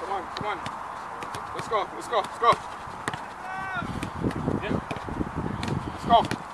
Come on. Let's go. Let's go. Let's go. Yeah. Let's go.